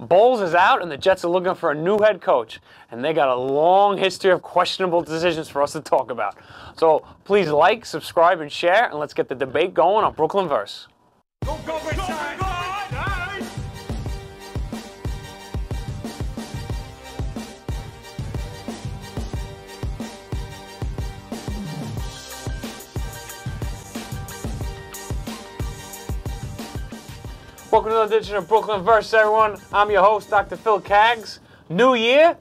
Bowles is out, and the Jets are looking for a new head coach. And they got a long history of questionable decisions for us to talk about. So please like, subscribe, and share, and let's get the debate going on Brooklyn Verse. Go, go, go, Welcome to another edition of Brooklyn Verse, everyone. I'm your host, Dr. Phil Kaggs. New year,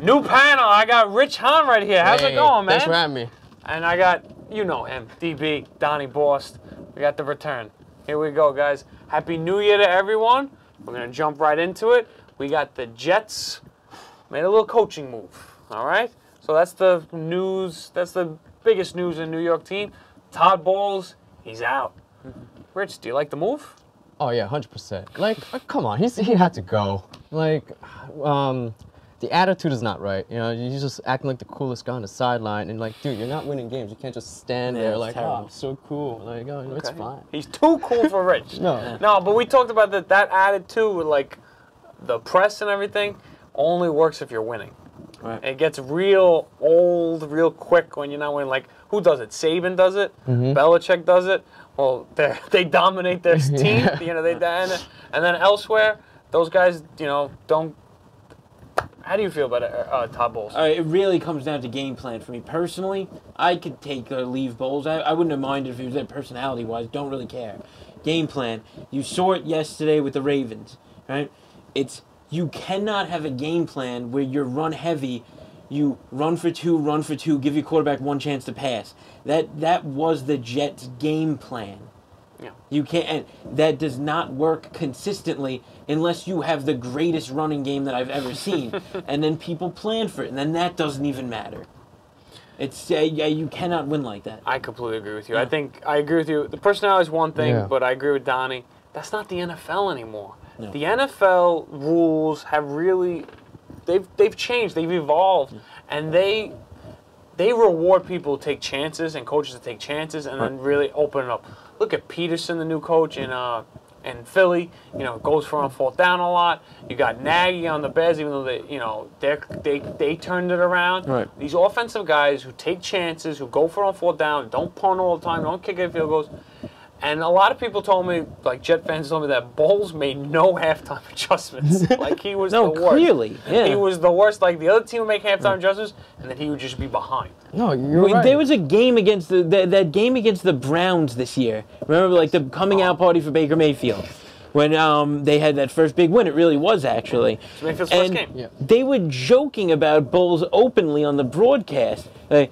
new panel. I got Rich Hahn right here. How's Hey, it going, man? Thanks for having me. And I got, you know him, DB, Donnie Borst. We got the return. Here we go, guys. Happy New Year to everyone. We're going to jump right into it. We got the Jets made a little coaching move, all right? So that's the news. That's the biggest news in New York team. Todd Bowles, he's out. Mm-hmm. Rich, do you like the move? Oh yeah, hundred percent. Like, uh, come on, he's he had to go. Like, um, the attitude is not right. You know, he's just acting like the coolest guy on the sideline, and like, dude, you're not winning games. You can't just stand Yeah, there it's like, oh. I'm so cool. Like, oh, it's Okay. fine. He's too cool for Rich. No. No, but we talked about that that attitude with like the press and everything only works if you're winning. Right. It gets real old real quick when you're not winning. Like who does it? Saban does it. Belichick does it. Well, they they dominate their team. You know they and, and then elsewhere those guys you know don't. How do you feel about uh, uh, Todd Bowles? Uh, it really comes down to game plan for me personally. I could take or leave Bowles. I, I wouldn't have minded if he was there personality wise. Don't really care. Game plan. You saw it yesterday with the Ravens, right? It's you cannot have a game plan where you're run heavy. You run for two, run for two, give your quarterback one chance to pass. That that was the Jets' game plan. Yeah. You can't. And that does not work consistently unless you have the greatest running game that I've ever seen, and then people plan for it, and then that doesn't even matter. It's uh, yeah, you cannot win like that. I completely agree with you. I think I agree with you. The personality is one thing, Yeah. but I agree with Donnie. That's not the NFL anymore. No. The NFL rules have really they've they've changed, they've evolved, and they they reward people to take chances and coaches to take chances and then really open it up. Look at Pederson, the new coach in uh in Philly, you know, goes for on fourth down a lot. You got Nagy on the Bears, even though they, you know, they they they turned it around. Right. These offensive guys who take chances, who go for on fourth down, don't punt all the time, don't kick any field goals. And a lot of people told me, like Jet fans told me that Bowles made no halftime adjustments. like he was No, the worst. clearly, yeah. He was the worst. Like the other team would make halftime adjustments, and then he would just be behind. No, you're Wait, right. There was a game against the that, that game against the Browns this year. Remember, like the coming out party for Baker Mayfield, when um they had that first big win. It really was actually. It's Mayfield's first game. Yeah. They were joking about Bowles openly on the broadcast. Like,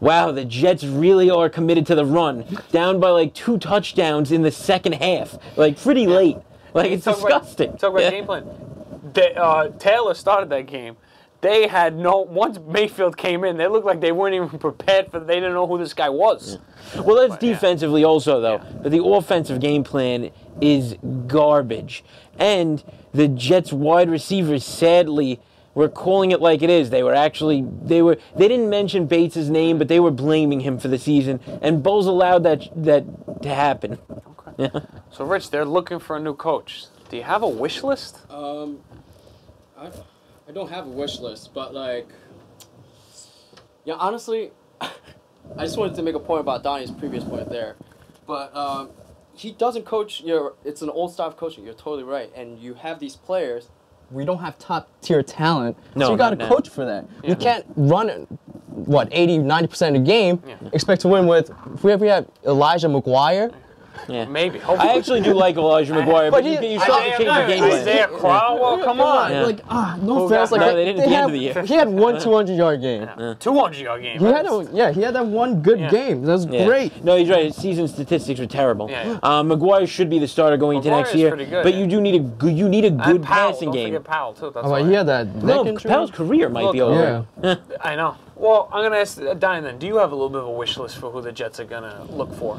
wow, the Jets really are committed to the run. Down by like two touchdowns in the second half. Like pretty late. Like it's Talk about- disgusting. Talk about Yeah. game plan. They, uh, Taylor started that game. They had no. Once Mayfield came in, they looked like they weren't even prepared for. They didn't know who this guy was. Well, that's But, yeah. defensively also though. Yeah. But the offensive game plan is garbage, and the Jets wide receivers sadly were calling it like it is. They were actually they were they didn't mention Bates' name, but they were blaming him for the season, and Bowles allowed that that to happen. Okay. So, Rich, they're looking for a new coach. Do you have a wish list? Um, I, I don't have a wish list, but like, yeah, honestly, I just wanted to make a point about Donnie's previous point there, but um, he doesn't coach. You're, it's an old style of coaching. You're totally right, and you have these players. We don't have top tier talent, No, so you got to now. coach for that. Yeah. You can't run what 80, 90 percent of the game, Yeah. expect to win with. If we have, we have Elijah McGuire. Yeah. Maybe. Hopefully. I actually do like Elijah McGuire, but, But you, he- you still have to change your game plan. Isaiah Crowell, come on. Yeah. Like ah, no Who offense. Like No, they didn't at the end of the year. He had one 200 yard game. Two hundred yard game. He had a, yeah, he had that one good Yeah. game. That was Yeah. great. No, he's right. His season statistics were terrible. Yeah, yeah. Um, McGuire should be the starter going into McGuire next is year, pretty good, but yeah. you do need a good you need a And good Powell, passing don't game. forget Powell too. That's Oh, why. he had that neck No, injury. Powell's career might be over. Yeah. I know. Well, I'm gonna ask uh, Diane then. Do you have a little bit of a wish list for who the Jets are gonna look for?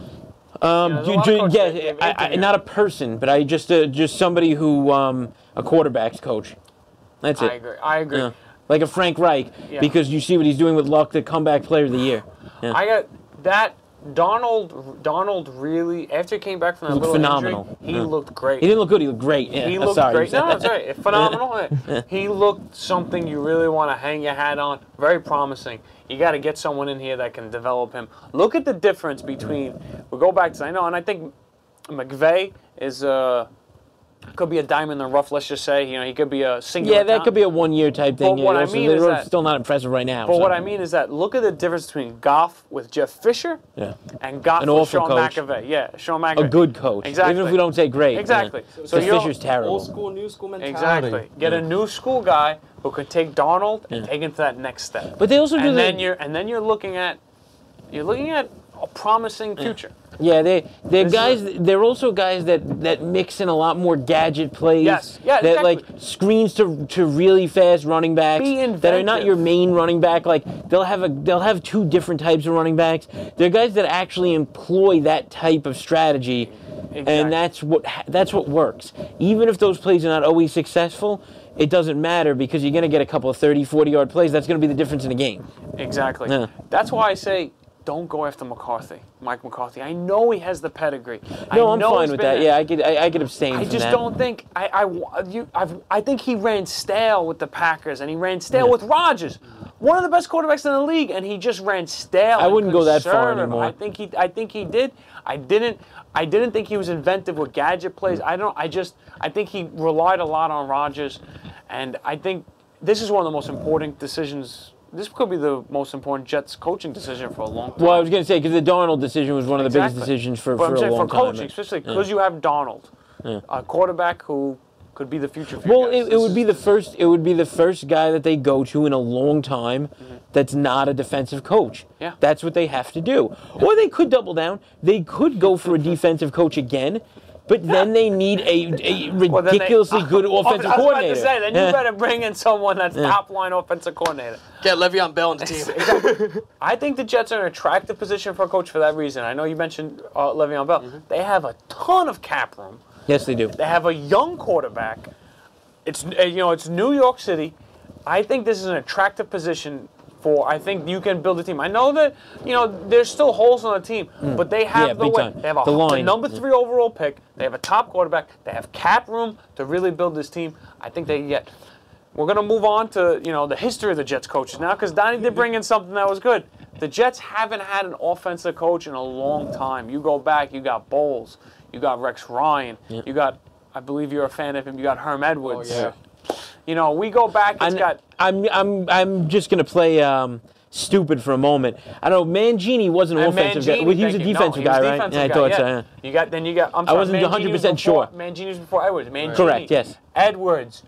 Um, there's a you- ju- yeah, that I, I, not a person, but I just uh, just somebody who um, a quarterbacks coach. That's it. I agree. I agree. Yeah. Like a Frank Reich, Yeah. because you see what he's doing with Luck, the comeback player of the year. Yeah. I got that Darnold Darnold really after he came back from that Looked little phenomenal. injury, he Yeah. looked great. He didn't look good. He looked great. Yeah, He looked sorry. great. No, it's right. Phenomenal. he looked something you really want to hang your hat on. Very promising. You got to get someone in here that can develop him. Look at the difference between. we'll go back to I know, and I think McVay is uh could be a diamond in the rough. Let's just say you know he could be a single. Yeah, that could be a one-year type thing. But yeah, what I also, mean they're is that- still not impressive right now. But so. what I mean is that look at the difference between Goff with Jeff Fisher yeah, and Goff An with awful Sean coach. McVay. Yeah, Sean McVay. a good coach. Exactly. Even if we don't say great. yeah. Exactly. So So you're- Fisher's terrible. Old school, new school mentality. Exactly. Get a new school guy who can take Darnold and take him to that next step. But they also do and the- then you're and then you're looking at you're looking at a promising future. Yeah, they they're guys. They're also guys that that mix in a lot more gadget plays. Yes, yeah, That exactly. like screens to to really fast running backs Be that are not your main running back. Like they'll have a they'll have two different types of running backs. They're guys that actually employ that type of strategy, Exactly. and that's what that's what works. Even if those plays are not always successful. It doesn't matter because you're going to get a couple of 30, 40 yard plays. That's going to be the difference in the game. Exactly. Yeah. That's why I say don't go after McCarthy, Mike McCarthy. I know he has the pedigree. No, I I'm know fine with that. there. Yeah, I could I, I could abstain I from just that. don't think I I you I've, I think he ran stale with the Packers and he ran stale Yeah. with Rodgers, one of the best quarterbacks in the league, and he just ran stale. I wouldn't go that far anymore. I think he I think he did. I didn't I didn't think he was inventive with gadget plays. I don't I just I think he relied a lot on Rodgers, and I think this is one of the most important decisions. This could be the most important Jets coaching decision for a long time. Well, I was going to say because the Darnold decision was one of the biggest decisions for, But for I'm a saying long for time. coaching, especially because you have Darnold, a quarterback who could be the future. Well, it, it would be the first. It would be the first guy that they go to in a long time. That's not a defensive coach. Mm-hmm. Yeah. That's what they have to do. Or they could double down. They could go for a defensive coach again, but then they need a, a Well, they- ridiculously good offensive I was coordinator. about to say, then you better bring in someone that's top line offensive coordinator. Get Le'Veon Bell on the team. I think the Jets are an attractive position for a coach for that reason. I know you mentioned uh, Le'Veon Bell. Mm-hmm. They have a ton of cap room. Yes, they do. They have a young quarterback. It's uh, you know it's New York City. I think this is an attractive position for. I think you can build a team. I know that you know there's still holes on the team, but they have Mm. Yeah, the big way. time. They have a The line. number three overall pick. They have a top quarterback. They have cap room to really build this team. I think they get. We're gonna move on to you know the history of the Jets coaches now because Donnie did bring in something that was good. The Jets haven't had an offensive coach in a long time. You go back, you got Bowles, you got Rex Ryan, you got I believe you're a fan of him. You got Herm Edwards. yeah. You know we go back. It's I'm, got I'm, I'm, I'm just gonna play um, stupid for a moment. I don't know. Mangini was an and offensive Mangini, guy. Well, he was a you. No, defensive guy, right? defensive yeah, I thought yeah. so. Yeah. You got then you got. I'm sorry, wasn't Mangini 100% before- sure. Mangini was before Edwards. Mangini, Correct, yes. Edwards,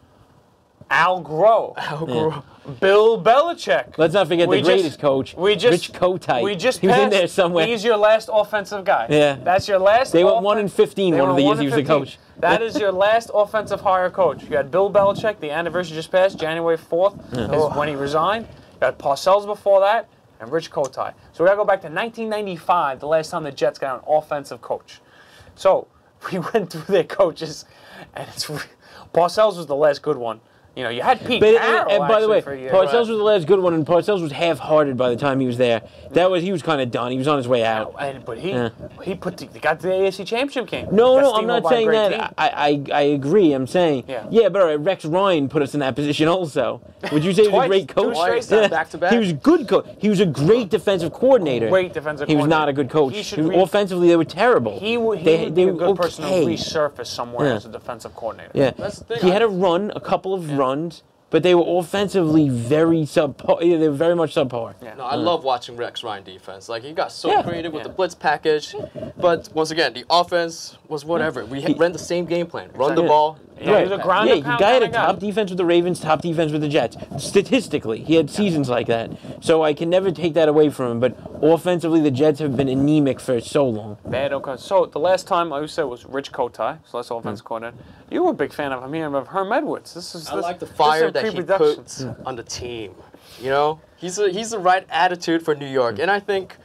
Al Groh, Al Groh, Bill Belichick. Let's not forget We the just- greatest coach, We just Rich Kotite. We just he was in there somewhere. He's your last offensive guy. Yeah. that's your last. They went offen- one in 15 one of the years he was the coach. That is your last offensive hire coach. You had Bill Belichick. The anniversary just passed, January 4th, is oh. when he resigned. You had Parcells before that, and Rich Kotite. So we got to go back to 1995, the last time the Jets got an offensive coach. So we went through their coaches, and it's re- Parcells was the last good one. You know, you had Pete But, uh, Carroll and, and by the way, for a year. Parcells uh, was the last good one, and Parcells was half-hearted by the time he was there. That was he was kind of done. He was on his way out. And, but he Yeah. he put the, got to the AFC Championship game. No, no, I'm not saying that. I, I, I agree. I'm saying, Yeah. yeah, but all right, Rex Ryan put us in that position also. Would you say he was a great coach? straight times, back to back. He was a good coach. He was a great defensive coordinator. Great defensive coordinator. He was not a good coach. He should He- re- offensively, they were terrible. He, would- he they, would they be a were good person to okay. resurface somewhere Yeah. as a defensive coordinator. Yeah, That's the thing, he had I- a run, a couple of runs, but they were offensively very subpar. Yeah, they were very much subpar. Yeah. No, I mm. love watching Rex Ryan defense. Like he got so Yeah. creative with Yeah. the blitz package, but once again, the offense was whatever. We He- ran the same game plan: run the ball. Yeah, he was a ground yeah, and pound guy had a guy. top defense with the Ravens, top defense with the Jets. Statistically, he had seasons like that. So I can never take that away from him. But offensively, the Jets have been anemic for so long. Bad okay. So the last time I said was Rich Kotite, so that's Hmm. offensive coordinator. You were a big fan of him here, of Herm Edwards. This is I like the fire that he pre-production. puts on the team. You know, he's a, he's the right attitude for New York, and I think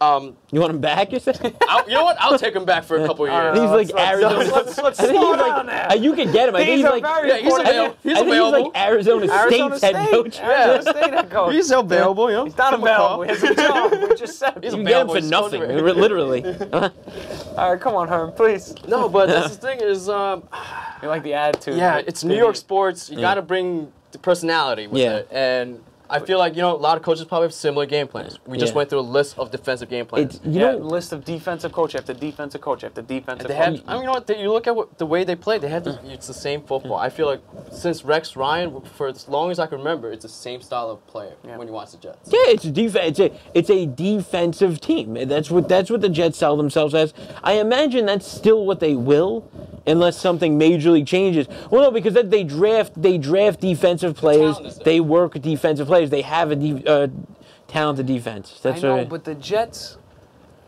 Um, You want him back? You said. I'll, you know what? I'll take him back for a couple All right, years. He's let's- like let's- Arizona. let's- let's I think he's like, down there. uh, you can get him. I think He's he's like. Yeah, he's available. He's available. he's like Arizona, Arizona State's head State. coach. Arizona State head coach. He's available, you know. He's not Give him a call. available. He has a job. We just said. He's You can get him available. for nothing, going literally. All right, come on, Herm, please. No, but that's the thing is, um, You like the attitude. yeah, it's New York sports. You got to bring the personality with it, and I feel like you know a lot of coaches probably have similar game plans. We just Yeah. went through a list of defensive game plans. It's you yeah, know list of defensive coach after defensive coach after defensive They coach. have, I mean, you know what? They, you look at what, the way they play. They have, the, it's the same football. I feel like since Rex Ryan, for as long as I can remember, it's the same style of player Yeah. when you watch the Jets. Yeah, it's a defense. It's a it's a defensive team. That's what that's what the Jets sell themselves as. I imagine that's still what they will, unless something majorly changes. Well, no, because they draft they draft defensive players. They work defensive players. They have a de- uh, talented defense. I That's know, what. but the Jets,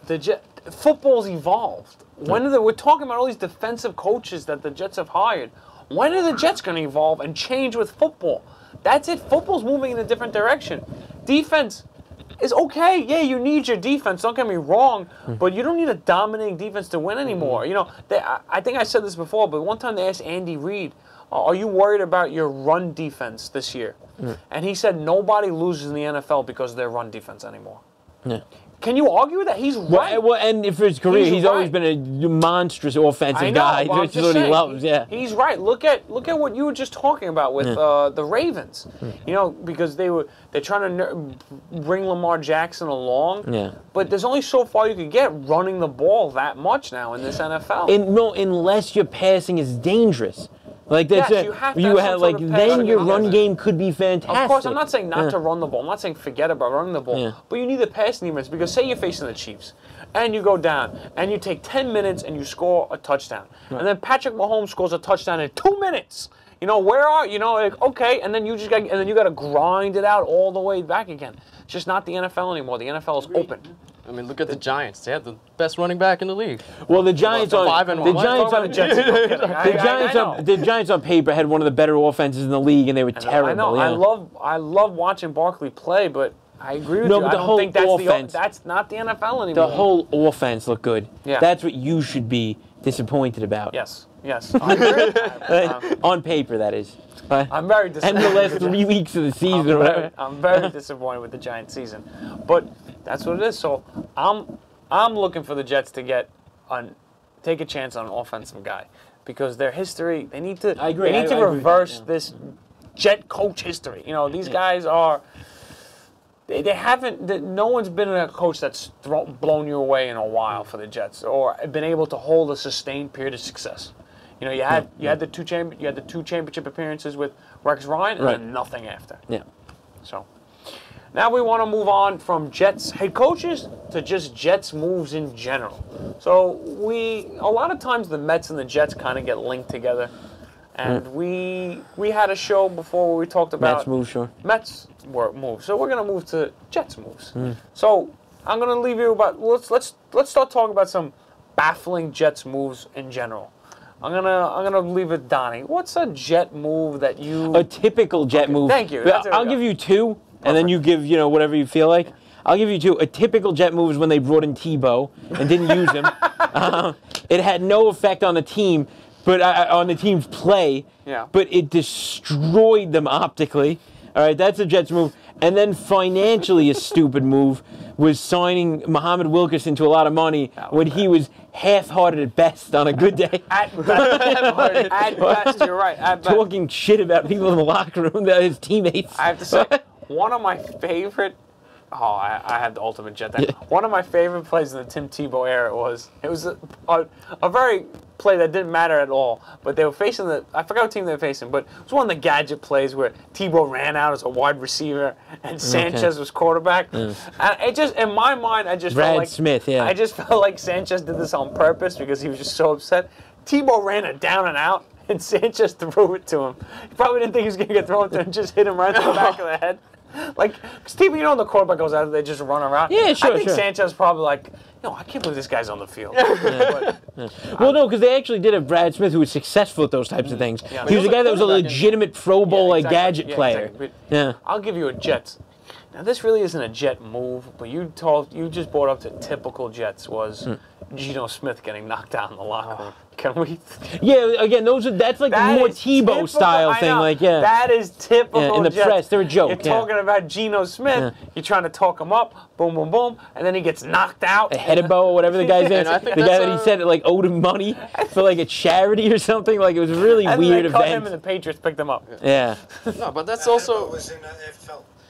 the Jet, football's evolved. When are the, we're talking about all these defensive coaches that the Jets have hired. When are the Jets going to evolve and change with football? That's it. Football's moving in a different direction. Defense is okay. Yeah, you need your defense. Don't get me wrong, but you don't need a dominating defense to win anymore. You know, they, I, I think I said this before, but one time they asked Andy Reid, "Uh, "Are you worried about your run defense this year?" And he said, "Nobody loses in the NFL because of their run defense anymore." Yeah. Can you argue that? He's right. well, and for his career, He's he's, always right. been a monstrous offensive I know, guy, but I'm which is what he loves. Yeah. he's right. Look at look at what you were just talking about with uh, the Ravens. You know, because they were they're trying to bring Lamar Jackson along. Yeah. But there's only so far you could get running the ball that much now in this NFL. And no, unless your passing is dangerous. Like that's Yes, a- you have you have have like sort of then your run defense. game could be fantastic. Of course, I'm not saying not Yeah. to run the ball. I'm not saying forget about running the ball. Yeah. But you need the passing defense because say you're facing the Chiefs and you go down and you take 10 minutes and you score a touchdown. And then Patrick Mahomes scores a touchdown in 2 minutes. You know, where are you know, like okay, and then you just got and then you got to grind it out all the way back again. It's just not the NFL anymore. The NFL is open. I mean, look at the Giants. They have the best running back in the league. Well, the Giants the on five and the one. Giants on the Jets. The Giants on the Giants on paper had one of the better offenses in the league, and they were I know, terrible. I know. yeah. I love I love watching Barkley play, but I agree with No, you. but I the don't whole think that's offense- the that's not the NFL anymore. the whole offense looked good. Yeah. That's what you should be disappointed about. Yes. Yes. I. Uh, on paper, that is. I'm very disappointed. and the last three weeks of the season, I'm or very, whatever. I'm very disappointed with the Giants season, but that's what it is. So I'm I'm looking for the Jets to get on take a chance on an offensive guy because their history they need to I agree. they need I- to I that, reverse yeah. this Jet coach history. You know these guys are. They, they haven't. the- No one's been a coach that's thrown, blown you away in a while for the Jets, or been able to hold a sustained period of success. You know, you had you had the two chamber, you had the two championship appearances with Rex Ryan, and Right. then nothing after. Yeah. So now we want to move on from Jets head coaches to just Jets moves in general. So we a lot of times the Mets and the Jets kind of get linked together, and hmm. we we had a show before where we talked about Mets move, sure. Mets were moves. So we're gonna move to Jets moves. Hmm. So I'm gonna leave you about let's let's let's start talking about some baffling Jets moves in general. I'm gonna I'm gonna leave it Donnie. What's a Jet move that you A typical jet move. thank you. Well, That's- there we I'll go. give you two, and then you give you know whatever you feel like. I'll give you two. A typical jet move is when they brought in Tebow and didn't use him. Uh, it had no effect on the team, but uh, on the team's play. Yeah. But it destroyed them optically. All right, that's a Jets move. And then financially, a stupid move was signing Muhammad Wilkerson to a lot of money when he was half-hearted at best on a good day. At best, at best, you're right. At best. talking shit about people in the locker room, that his teammates. I have to say, one of my favorite. Oh, I, I have the ultimate jet. Then. One of my favorite plays in the Tim Tebow era was it was a, a, a very play that didn't matter at all. But they were facing the I forgot what team they were facing, but it was one of the gadget plays where Tebow ran out as a wide receiver and Sanchez was quarterback. And it just in my mind, I just Brad felt like Smith, yeah. I just felt like Sanchez did this on purpose because he was just so upset. Tebow ran it down and out, and Sanchez threw it to him. He probably didn't think he was going to get thrown to him, just hit him right in the back of the head. Like, Tebow, you know, when the quarterback goes out, they just run around. Yeah, sure, I think sure. Sanchez probably like, no, I can't believe this guy's on the field. But Well, no, because they actually did have Brad Smith who was successful at those types of mm-hmm. things. Yeah. He was a guy that was a legitimate Pro Bowl like exactly. gadget Yeah, player. exactly. Yeah. I'll give you a Jets. Now this really isn't a Jet move, but you told you just brought up the typical Jets was Hmm. Geno Smith getting knocked out in the locker room. Can we? Yeah, again, those are that's like That a more Tebow typical- style I thing. know. Like, yeah. That is typical. Yeah, in the Jets. press, they're a joke, You're yeah. talking about Geno Smith. Yeah. You're trying to talk him up. Boom, boom, boom, and then he gets knocked out. a Hedebo or whatever the guy's name. And The guy that he a- said like owed him money for like a charity or something. Like it was a really and weird they cut him, and the Patriots picked him up. yeah. No, but that's Hedberg also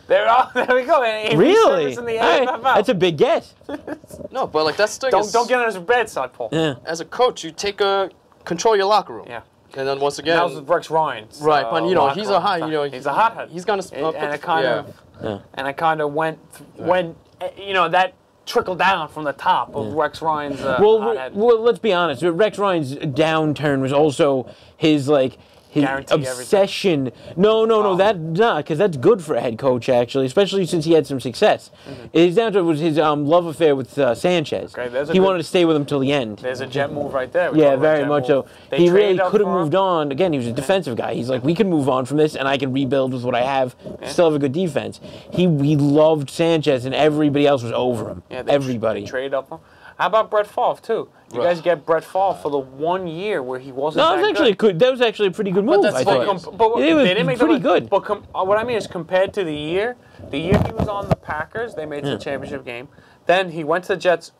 was in the There, oh, there we go. And Really? resurfaced In the All right, AFL. That's a big guess. no, but like that's the thing. don't is, don't get on his bed, side Paul. Yeah. as a coach, you take a control your locker room. Yeah. And then once again, That was with Rex Ryan's. right, uh, but you know he's a room. hot. You know he's a hothead. He's gonna. and, uh, and put- it kind yeah. of Yeah. and it kind of went went eh, you know that trickled down from the top of Rex Ryan's uh, Well, well, let's be honest. Rex Ryan's downturn was also his like Guarantee everything. obsession. No, no, no, Oh. that not because that's good for a head coach actually, especially since he had some success. His downturn was his um, love affair with uh, Sanchez. Mm-hmm. Okay, he good- wanted to stay with him till the end. There's a jet move right there. We Yeah, very much move. so. They He really could have moved on. Again, he was a defensive guy. He's like, we can move on from this, and I can rebuild with what I have. Still have a good defense. He he loved Sanchez, and everybody else was over him. Yeah, tr- everybody. trade up. How about Brett Favre too? You guys get Brett Favre for the one year where he wasn't. no, that it was actually good. good. That was actually a pretty good move. that's I what thought. com- But it was they didn't make the pretty good. But com- uh, what I mean is, compared to the year, the year he was on the Packers, they made it to the championship game. Then he went to the Jets,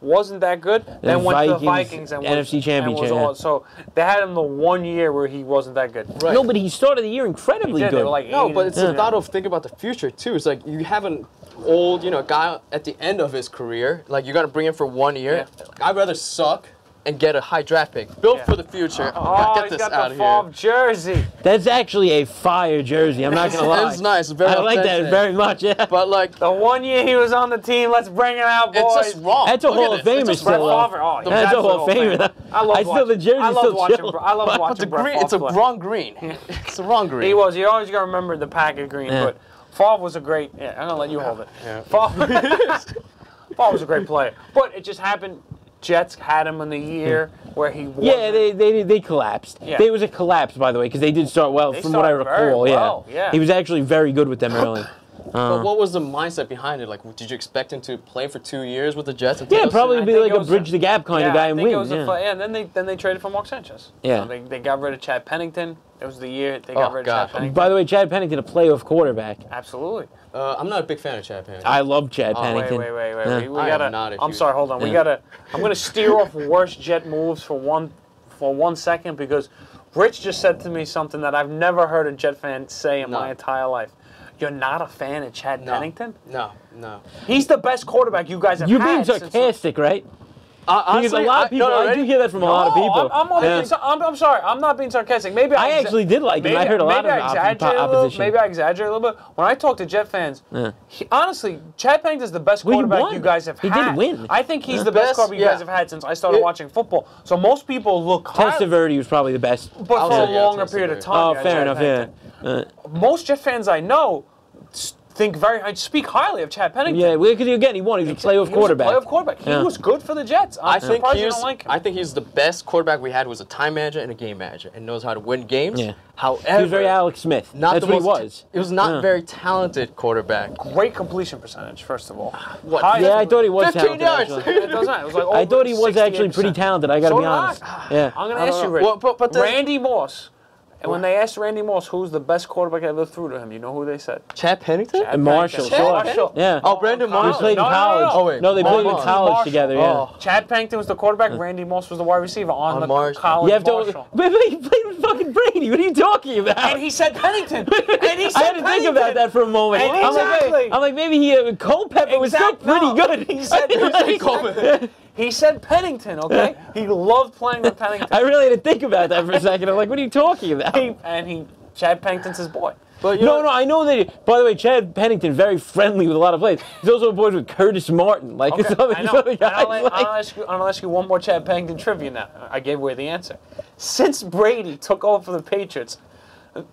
wasn't that good. Then went to the Vikings, Vikings and was, NFC and championship, was yeah. all- so they had him the one year where he wasn't that good. Right. No, but he started the year incredibly He did. good. They were like No, but and- it's the thought of think about the future too. It's like you have an old, you know, guy at the end of his career. Like you're gonna bring him for one year. Yeah. I'd rather suck and get a high draft pick, built Yeah. for the future. Oh, get he's this got out the of here. jersey. That's actually a fire jersey. I'm not gonna lie. It's nice, very I like that very much. Yeah. But like, The one year he was on the team, let's bring it out, boys. it's just wrong. That's a Look Hall of. Famer It's Brett still, though. Favre. Oh, That's he's a Hall of Famer. Famer. I love I still watching- the jersey's I love still watching. chill. I love But watching But the Brett green, it's a wrong green. It's the wrong green. He was. You always got to remember the packet green, Yeah. but Favre was a great. Yeah, I'm gonna let you hold it. Yeah. Favre, Favre was a great player, but it just happened. Jets had him in the year hmm. where he. Wasn't. Yeah, they, they they collapsed. Yeah. There was a collapse, by the way, because they did start well, They from what I started very recall. well, yeah. yeah. he was actually very good with them early. But what was the mindset behind it? Like, did you expect him to play for two years with the Jets? and take Yeah, us probably I be think like it a bridge a- the gap kind yeah, of guy I and think win. It was yeah. a yeah, and then they then they traded for Mark Sanchez. Yeah. So they, they got rid of Chad Pennington. It was the year they Oh, got rid God. of Chad Pennington. By the way, Chad Pennington, a playoff quarterback. Absolutely. Uh, I'm not a big fan of Chad Pennington. I love Chad Oh, wait, Pennington. wait, wait, wait. Yeah. We, we I am gotta. not a I'm sorry. Hold on. We gotta. I'm gonna steer off worst jet moves for one, for one second because Rich just said to me something that I've never heard a Jet fan say in No. my entire life. You're not a fan of Chad No. Pennington? No, no. He's the best quarterback you guys have You're had. being since- sarcastic, right? Uh, Because honestly, a lot of I- people, no, no, I do hear that from a lot of people. I'm, I'm, Yeah. being I'm, I'm sorry. I'm not being sarcastic. Maybe I, I exa- actually did like him. I heard a lot maybe of I oppo- exaggerate a little, opposition. Maybe I exaggerate a little bit. When I talk to Jet fans, Yeah. he, honestly, Chad Pennington is the best Well, quarterback you guys have He did had. win. I think he's Yeah. the best Best, quarterback you yeah. guys have had since I started It- watching football. So most people look high, Testaverde was probably the best. but I'll for a longer period of time. Oh, fair enough. Yeah. Most Jet fans I know s- think very. I speak highly of Chad Pennington. yeah. Because again, he won. He was a playoff He quarterback. Was a playoff quarterback. He Yeah. was good for the Jets. I'm I think surprised you he's. don't like him. I think he's the best quarterback we had. Was a time manager and a game manager, and knows how to win games. Yeah. However, He was very Alex Smith. Not That's the what he most- was. It was not Yeah. very talented quarterback. Great completion percentage, first of all. What? High- Yeah, I thought he was 15 talented. yards. actually. It doesn't. It was like I thought he was actually pretty talented. I got to So be honest. Yeah. I'm gonna ask don't you, know. Rick. Well, but- but the- Randy Moss. And when they asked Randy Moss who's the best quarterback I ever threw to him, you know who they said? Chad Pennington. Chad And Marshall, Pennington. sure. Marshall. Yeah. Oh, Brandon Marshall. They Marshall. played in No, no, no, college. no. Oh, wait. No, they played in college Marshall. together. Yeah. Oh. Chad Pennington was the quarterback. Randy Moss was the wide receiver on, On the Marshall. college You have to. Marshall. Wait, wait, he played with fucking Brady. What are you talking about? And he said Pennington. and he said I had to think about that for a moment. And I'm, like, exactly. wait, I'm like, maybe he uh, Culpepper was still pretty no. good. He said, he said Pennington. He said Pennington, okay? He loved playing with Pennington. I really didn't think about that for a second. I'm like, what are you talking about? He- and he, Chad Pennington's his boy. But No, know, no, I know that. By the way, Chad Pennington very friendly with a lot of players. He's also boys with Curtis Martin, like Okay, I know. other guys. I'll, like- I'll ask you, I'll ask you one more Chad Pennington trivia now. I gave away the answer. Since Brady took over for the Patriots,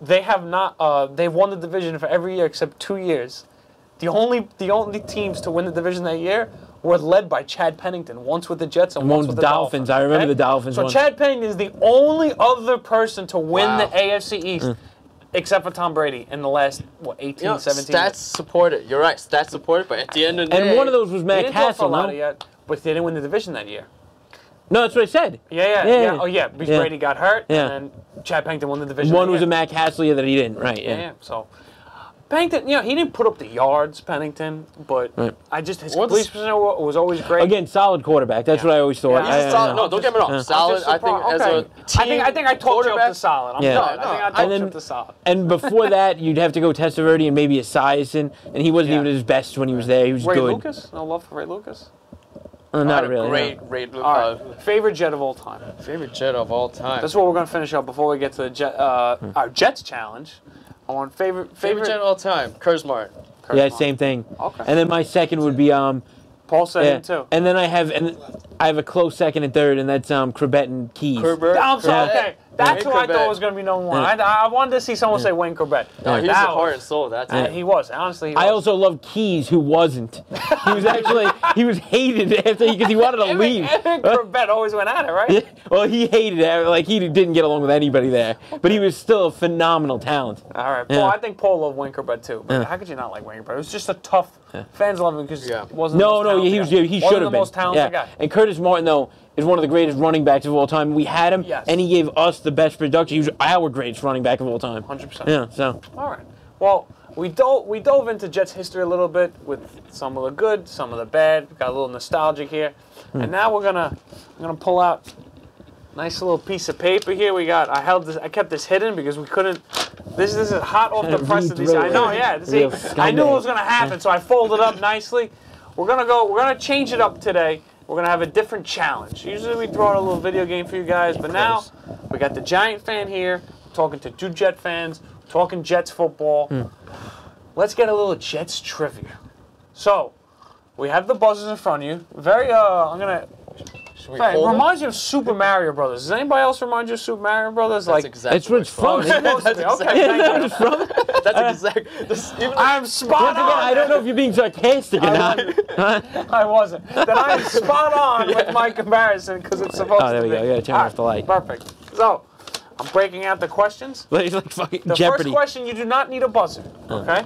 they have not. Uh, they've won the division for every year except two years. The only the only teams to win the division that year were led by Chad Pennington. Once with the Jets and And once with with the the Dolphins. I remember the Dolphins So one. Chad Pennington is the only other person to win Wow. the AFC East. Mm. except for Tom Brady in the last what 18, You know, 17 stats years. support it. You're right. Stats support it. But at the end of the day, And one of those was He Matt didn't do it for a Cassel, no? yet, but they didn't win the division that year. No, that's what I said. Yeah, yeah, Yeah, yeah. yeah. Oh, yeah. Because Yeah. Brady got hurt, Yeah. and then Chad Pennington won the division. One that was year. a Matt Cassel year that he didn't. Right. Yeah, Yeah. yeah. So Pennington, you know, he didn't put up the yards, Pennington, but Right. I just his What's- completion percentage was always great. Again, solid quarterback. That's Yeah. what I always thought. Yeah, he's I- a I- solid. I- No, don't get me wrong. I'm Solid. I think surprised. as a team I think I think I told you up to solid. I'm Yeah. sorry. I No, think I no, told and you then- up to solid. And before that, you'd have to go Testaverde and maybe Esiason, and he wasn't Yeah. even his best when he was there. He was Ray good. Lucas? No love for Ray Lucas. Uh, I not had a really. no. Great, great. Uh, right. Favorite Jet of all time. favorite Jet of all time. That's what we're gonna finish up before we get to the Jet, uh, Hmm. our Jets challenge. I want favorite favorite favorite. Jet of all time. Curtis Martin. Kurt Yeah, Smart. same thing. Okay. And then my second would be um, Paul said yeah. too. And then I have and I have a close second and third, and that's um, Chrebet and Keys. Herbert. I'm sorry. Yeah. Okay, that's Wayne who I thought was gonna be number one. Yeah. I, I wanted to see someone say Wayne Chrebet. No, he was That the heart and soul That's that Uh, he was honestly. He was. I also love Keys, who wasn't. He was actually he was hated after because he wanted to Evan- leave. Evan Chrebet always went at it, right? Yeah, well, he hated it. Like he didn't get along with anybody there, but he was still a phenomenal talent. All right, Paul. Yeah. I think Paul loved Wayne Chrebet too. But Yeah. how could you not like Wayne Chrebet? It was just a tough. Fans love him because Yeah. he wasn't. the No, most no, talented he was guy. he should have been. most talented yeah. guy. And Curtis Martin though is one of the greatest running backs of all time. We had him, Yes. and he gave us the best production. He was our greatest running back of all time. Hundred percent. Yeah. So All right. Well, we dove we dove into Jets history a little bit with some of the good, some of the bad. We got a little nostalgic here, Hmm. and now we're gonna I'm gonna pull out a nice little piece of paper here. We got I held this I kept this hidden because we couldn't. This this is hot off the press of these. I know, yeah. See, I knew it was gonna happen, so I folded up nicely. We're gonna go. We're gonna change it up today. We're gonna have a different challenge. Usually we throw out a little video game for you guys, but now we got the Giant fan here talking to two Jet fans, talking Jets football. Hmm. Let's get a little Jets trivia. So, we have the buzzers in front of you. Very, uh, I'm gonna. Should we It reminds you of Super Mario Brothers. Does anybody else remind you of Super Mario Brothers? That's like, exactly That's what it's from. it's supposed to be. That's Okay, thank you. It's from. That's exact. This, even I'm spot Once again, on. I don't know if you're being sarcastic or not. I wasn't. Then I'm spot on with my comparison because it's supposed Oh, there to we be. go. You gotta turn off the light. Perfect. So, I'm breaking out the questions. Like, like fucking The Jeopardy. first question, you do not need a buzzer. Okay.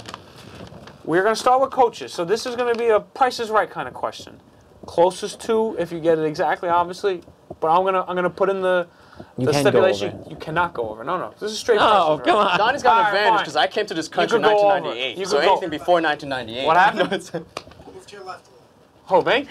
We're gonna start with coaches. So this is gonna be a Price is Right kind of question. Closest to, if you get it exactly, obviously. But I'm gonna I'm gonna put in the You the can go stipulation. over. You cannot go over. No, no. This is straight. Oh, Price come Right. on. Donnie's got an right, advantage because I came to this country in over. 1998. You So could go- anything before 1998. What happened? No, it's- Move to your left. Who me?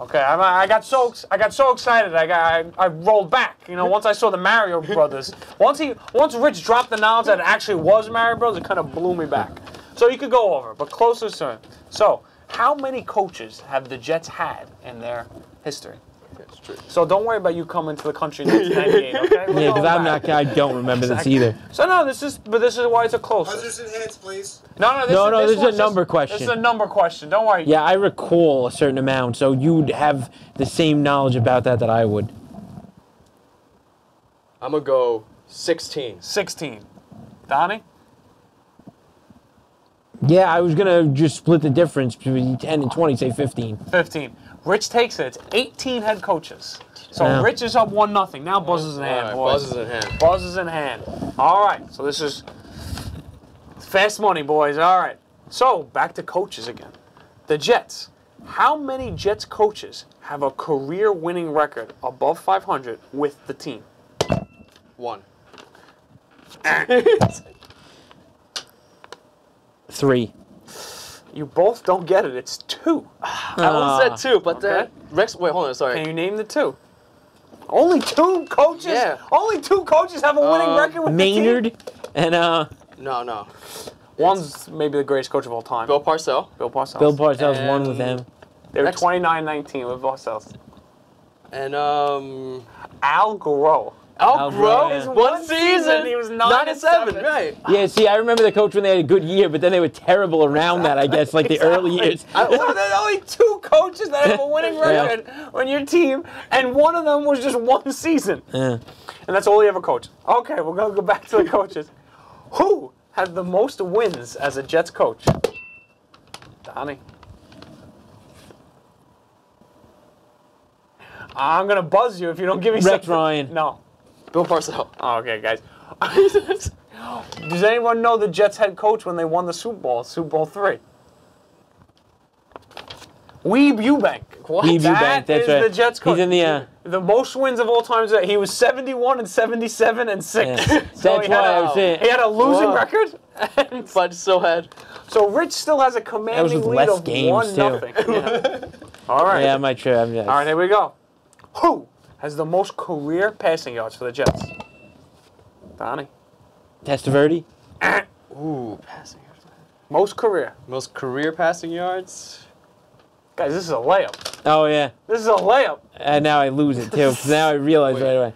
Okay, I, I got so I got so excited. I got I, I rolled back. You know, once I saw the Mario Brothers. Once he once Rich dropped the knowledge that it actually was Mario Brothers, it kind of blew me back. So you could go over, but closer to. So, how many coaches have the Jets had in their history? It's true. So don't worry about you coming to the country in 1998. Okay? We're Yeah, because I'm back. not. I don't remember this either. So no, this is but this is why it's a close. Buzzers and heads, please. No, no, this No, is, no, this is a one's just- number This is a number question. Don't worry. Yeah, I recall a certain amount, so you'd have the same knowledge about that that I would. I'm gonna go 16. 16. Donnie. Yeah, I was gonna just split the difference between 10 and 20, say 15. 15. Rich takes it. It's 18 head coaches. So Yeah. Rich is up one nothing. Now Buzz is in hand, right, boys. buzzes in hand. Buzz is in hand. All right. So this is fast money, boys. All right. So back to coaches again. The Jets. How many Jets coaches have a career winning record above 500 with the team? One. Three. You both don't get it. It's two. I only said two, but then Okay. Rex. Wait, hold on. Sorry. Can you name the two? Only two coaches. Yeah. Only two coaches have a winning Um, record with the team. Maynard and uh, No, no. One's maybe the greatest coach of all time. Bill Parcell Bill Parcells. Bill Parcells won with them. They were Next- 29-19 with Parcells. and um. Al Groh. Al Al Groh Groh, is yeah. one One season. season, he was nine nine and and seven. seven. Right. Yeah, see, I remember the coach when they had a good year, but then they were terrible around that, I guess, like the early years. I, well, there's only two coaches that have a winning Yeah. record on your team, and one of them was just one season. Yeah. And that's all he ever coached. Okay, we're going to go back to the coaches. Who had the most wins as a Jets coach? Donnie. I'm going to buzz you if you don't give me Rex something. Ryan. No. Bill Parcells. Oh, okay, guys. Does anyone know the Jets head coach when they won the Super Bowl, Super Bowl three? Weeb Eubank. What? Weeb That Eubank, that's is right. the Jets coach. He's in the. Uh, The most wins of all time. He was 71 and 77 and six. Yeah. So That's he had why I a- was saying- He had a losing Whoa. record. But still had. so Rich still has a commanding with lead less of games, one too. nothing. Yeah. All right. yeah, my trip. All right, here we go. Who has the most career passing yards for the Jets? Donnie. Testaverde. Ooh, passing yards. Most career. Most career passing yards. Guys, this is a layup. Oh yeah. This is a layup. And now I lose it too. now I realize Wait. right away.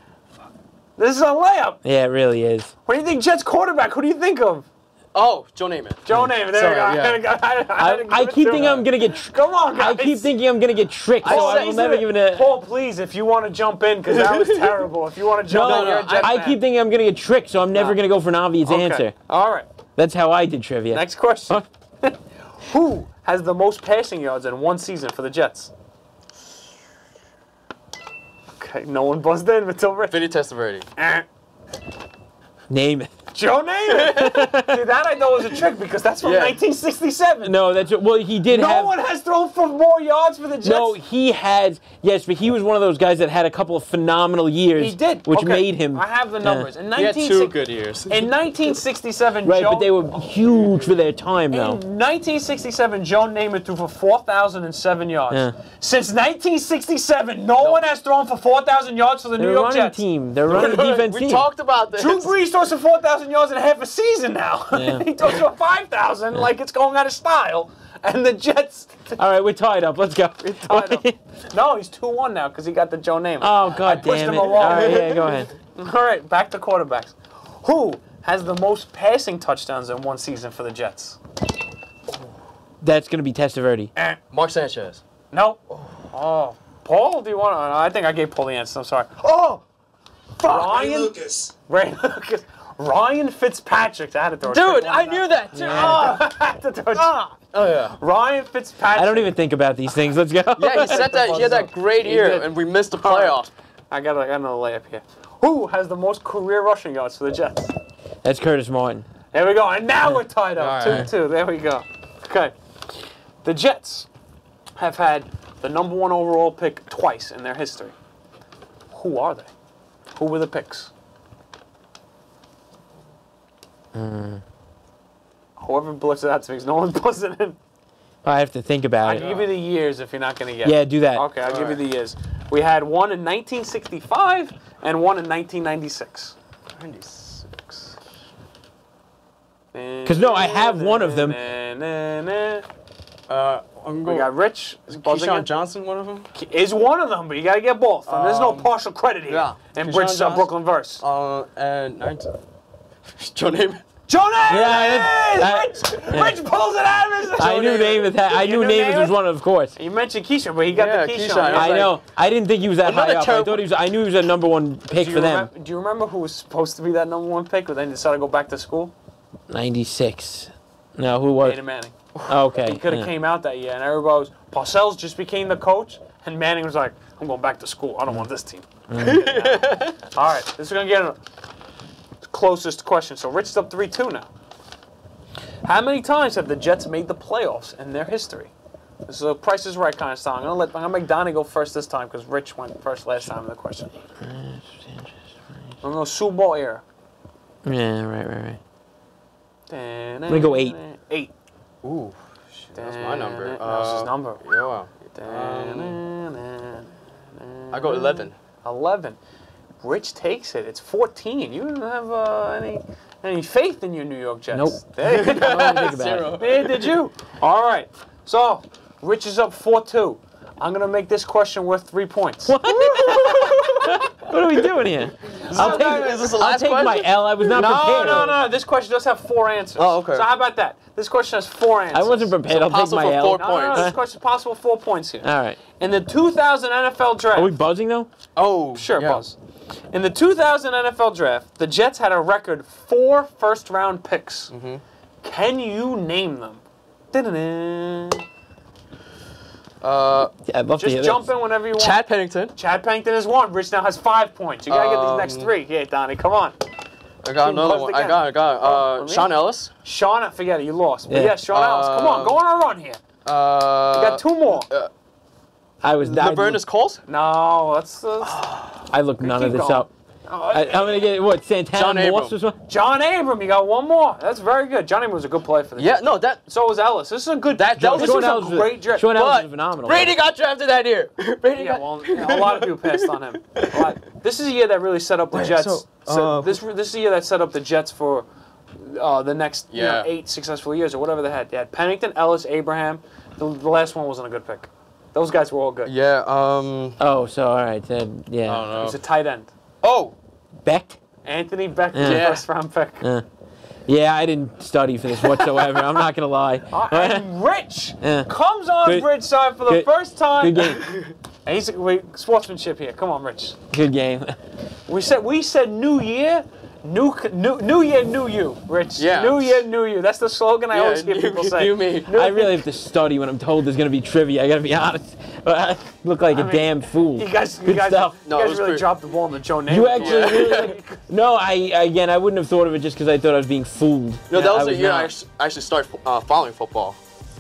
This is a layup. Yeah, it really is. What do you think Jets quarterback? Who do you think of? Oh, Joe Namath. Joe Namath. There Sorry, we go. yeah. I, I I, I keep thinking him. I'm gonna get. Tr- Come on, guys. I keep thinking I'm gonna get tricked, so Paul, I will never give it a. Paul, please, if you want to jump in, because that was terrible. If you want to jump No, in, you're no, Jet I keep thinking I'm gonna get tricked, so I'm never No. gonna go for an obvious Okay. answer. All right. That's how I did trivia. Next question. Who has the most passing yards in one season for the Jets? Okay, no one buzzed in until Rich. Vinny Testaverde. Eh. Name it. Joe Namath. See, that I know was a trick because that's from Yeah. 1967. No, that's well. He did No have. No one has thrown for more yards for the Jets. no, he has. Yes, but he was one of those guys that had a couple of phenomenal years. he did. which Okay, made him. I have the uh, numbers. In, He had two good years. in 1967, Right, Joe, but they were huge for their time, In though. 1967, Joe Namath threw for 4,007 yards. Yeah. Since 1967, no, one has thrown for 4,000 yards for the They're New York running Jets. team. They're a running defense we team. talked about this. Drew Brees throws for 4,000 yards in half a season now. Yeah. he throws for 5,000 like it's going out of style. And the Jets All right, we're tied up. Let's go. tied up. No, he's 2-1 now because he got the Joe Namath. oh God pushed damn him it! along. All right, yeah, go ahead. All right, back to quarterbacks. Who has the most passing touchdowns in one season for the Jets? That's gonna be Testaverde. Eh. Mark Sanchez. No. Oh. Paul, do you want to? I think I gave Paul the answer. I'm sorry. Oh! Ray Ryan, Lucas. Ray Lucas. Ryan Fitzpatrick. I had to throw a Dude, I one knew that too. Oh, I had to throw a- ah. Oh yeah. Ryan Fitzpatrick. I don't even think about these things. Let's go. Yeah, he said that. He had that great He year, and we missed the All right. playoff. I got, I got another layup here. Who has the most career rushing yards for the Jets? That's Curtis Martin. There we go. And now we're tied up. All two right. two. There we go. Okay. The Jets have had the number one overall pick twice in their history. Who are they? Who were the picks? Whoever blitzes that to me, 'cause no one's buzzing in. I have to think about it. I'll give you the years if you're not going to get Yeah, it. do that. Okay, I'll give you the years. We had one in 1965 and one in 1996. 96. Because no, I have one of them. Na, na, na. Uh, I'm We got Rich. Is Keyshawn in. Johnson, one of them. Is one of them, but you got to get both. And there's no Um, partial credit here. yeah. In Keyshawn Rich's uh, Brooklyn verse. Uh, and 19. Joe Namath. Jonas! Yeah, I- Rich, yeah. Rich pulls it out of his I knew Namath. Had, I knew knew Namath was one, of course. You mentioned Keyshawn, but he got Yeah, the Keyshawn. Keyshawn. I was I like- know. I didn't think he was that high up. I thought he was. I knew he was a number one pick Do for you, them. do you remember who was supposed to be that number one pick, but then decided to go back to school? Ninety six. No, who was? Peyton Manning. Okay. He could have yeah. came out that year, and everybody was Parcells just became the coach, and Manning was like, "I'm going back to school. I don't want this team." Mm. All right, this is gonna get a closest question. So Rich is up three two now. How many times have the Jets made the playoffs in their history? This is a Price is Right kind of style. I'm gonna let I'm gonna make Donnie go first this time because Rich went first last time in the question. I'm gonna go Super Bowl era. Yeah, right, right, right. I'm gonna go eight. Eight. Ooh, shit, that's my number. That's his Uh, number. Yeah, wow. I go 11. 11. Rich takes it. It's 14. You don't have uh, any any faith in your New York Jets. Nope. There you go. Zero. it. There did you? All right. So, Rich is up 4-2. I'm going to make this question worth three points. What? what are we doing here? I'll take, is this the I'll last take my? L. I was not No, prepared. no, no. No. This question does have four answers. Oh, okay. So how about that? This question has four answers. I wasn't prepared. So I'll take my for L. four No, no, no. points. This question is possible four points here. All right. In the 2000 NFL draft. Are we buzzing though? Oh, Sure, yeah. Buzz. In the 2000 NFL draft, the Jets had a record four first round picks. Mm-hmm. Can you name them? Da-da-da. Uh, Yeah, I'd love to hear Just jump this. in whenever you want. Chad Pennington. Chad Pennington is one. Rich now has five points. You gotta get these next Um, three. Yeah, Donnie, come on. I got another buzzed one. I again. got, I got. Oh, Uh, for? Shaun Ellis. Sean, forget it. You lost. But Yeah. yeah, Shaun Ellis. Come on, Uh, go on a run here. Uh, You got two more. I was I Laveranues Coles. No, that's uh, I looked none of this going. up. I, I'm gonna get what Santana John Moss Abram. was? John Abraham. You got one more. That's very good. John Abraham was a good play for the Yeah, team. no, that. So was Ellis. This is a good. That- that was- Sean was Ellis a great draft. Shaun Ellis But was phenomenal. Brady got drafted that year. Brady Yeah, got. well, a lot of people passed on him. This is a year that really set up the Wait, Jets. so, so uh, this this is a year that set up the Jets for uh, the next you know, eight successful years or whatever they had. They had Pennington, Ellis, Abraham. The, the last one wasn't a good pick. Those guys were all good. Yeah. Um. Oh, so all right, then yeah. I don't He was a tight end. Oh. Becht. Anthony Becht, Yeah. first round pick. Uh, yeah, I didn't study for this whatsoever. I'm not gonna lie. Uh, and Rich Yeah. comes on Good- Bridgeside for the good- first time. Good game. He's wait, sportsmanship here. Come on, Rich. Good game. We said we said New Year, new new New Year, new you, Rich. Yeah. New Year, new you. That's the slogan I Yeah, always hear new- people say. new me. New I really have to study when I'm told there's gonna be trivia. I gotta be honest. I look like a mean, damn fool. You guys, you Good guys, stuff. you No, it guys really pretty- dropped the ball in the Joe Namath. You actually one. really no. I again, I wouldn't have thought of it just because I thought I was being fooled. No, that I was the was year I, I s- I actually started uh, following football.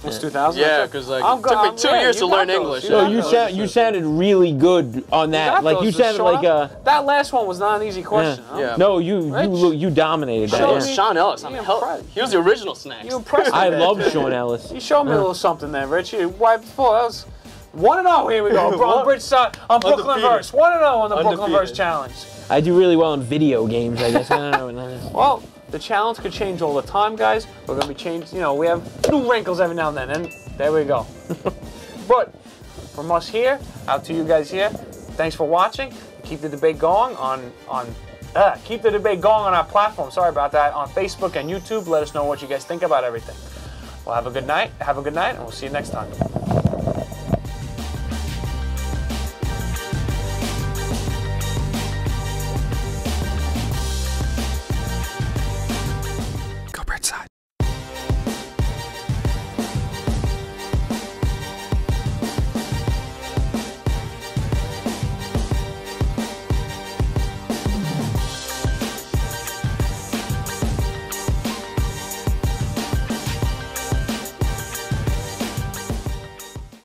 It's 2000. Yeah, because like, I'm it go- took me I'm- two yeah, years you to got learn those, English. you So got you those. sound you sounded really good on that. got Like you those, just sounded showed like up. a. That last one was not an easy question. huh? Yeah. No, you you Rich. look- you dominated Show that. That me- Yeah. Shaun Ellis. I'm You hell, impressed. he was the original snacks. You impressed me. I there, love. Shaun Ellis. You showed me a little something there, Rich. You wiped before. That was one and zero. Here we go. Bro, on Bridgeside, on Brooklyn Undefeated. Verse. One and zero on the Brooklyn Undefeated. Verse challenge. I do really well in video games. I guess. I don't know. Well, the challenge could change all the time, guys. We're gonna be changed. You know, we have new wrinkles every now and then, and there we go. but from us here, out to you guys here. Thanks for watching. Keep the debate going on on. Uh, keep the debate going on our platform. Sorry about that. On Facebook and YouTube, let us know what you guys think about everything. Well, have a good night. Have a good night, and we'll see you next time.